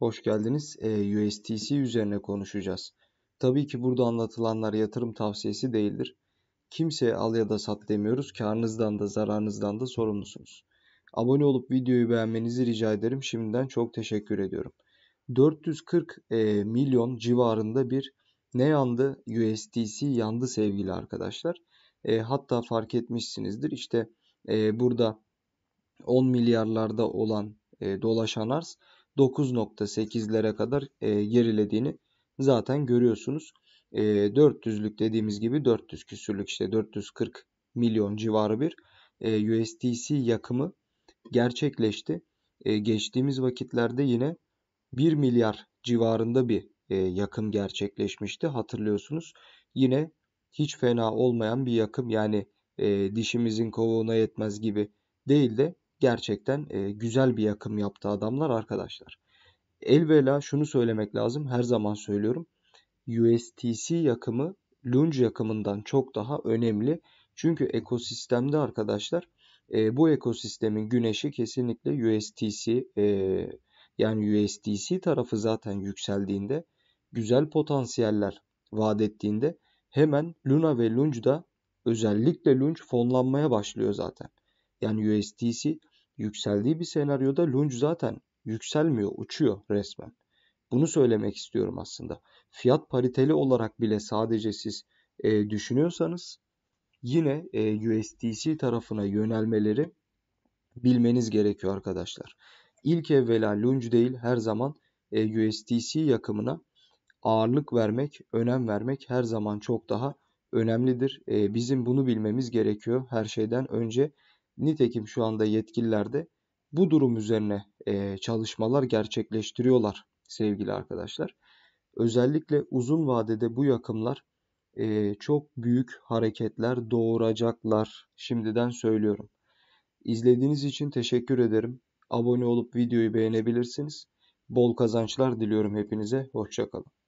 hoş geldiniz. Ee, USTC üzerine konuşacağız. Tabii ki burada anlatılanlar yatırım tavsiyesi değildir. Kimseye al ya da sat demiyoruz. Karınızdan da zararınızdan da sorumlusunuz. Abone olup videoyu beğenmenizi rica ederim. Şimdiden çok teşekkür ediyorum. 440 e, milyon civarında bir ne yandı? USDC yandı sevgili arkadaşlar. E, hatta fark etmişsinizdir. İşte e, burada 10 milyarlarda olan e, dolaşan arz 9.8'lere kadar e, gerilediğini zaten görüyorsunuz. E, 400'lük dediğimiz gibi 400 küsürlük işte 440 milyon civarı bir e, USDC yakımı gerçekleşti. E, geçtiğimiz vakitlerde yine 1 milyar civarında bir e, yakım gerçekleşmişti hatırlıyorsunuz. Yine hiç fena olmayan bir yakım yani e, dişimizin kovuğuna yetmez gibi değil de gerçekten e, güzel bir yakım yaptı adamlar arkadaşlar. Elvela şunu söylemek lazım her zaman söylüyorum. USTC yakımı Lunge yakımından çok daha önemli. Çünkü ekosistemde arkadaşlar e, bu ekosistemin güneşi kesinlikle USTC e, yani USDC tarafı zaten yükseldiğinde güzel potansiyeller vaat ettiğinde hemen Luna ve Lunge'da özellikle Lunge fonlanmaya başlıyor zaten. Yani USDC yükseldiği bir senaryoda Lunge zaten yükselmiyor, uçuyor resmen. Bunu söylemek istiyorum aslında. Fiyat pariteli olarak bile sadece siz e, düşünüyorsanız yine e, USDC tarafına yönelmeleri bilmeniz gerekiyor arkadaşlar. İlk evvela lunge değil her zaman e, USDC yakımına ağırlık vermek, önem vermek her zaman çok daha önemlidir. E, bizim bunu bilmemiz gerekiyor her şeyden önce. Nitekim şu anda yetkililer de bu durum üzerine e, çalışmalar gerçekleştiriyorlar sevgili arkadaşlar. Özellikle uzun vadede bu yakımlar e, çok büyük hareketler doğuracaklar. Şimdiden söylüyorum. İzlediğiniz için teşekkür ederim. Abone olup videoyu beğenebilirsiniz. Bol kazançlar diliyorum hepinize. Hoşçakalın.